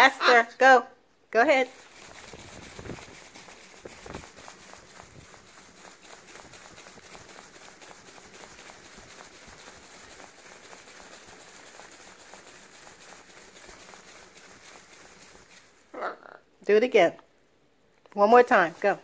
Faster. Go. Go ahead. Do it again. One more time. Go.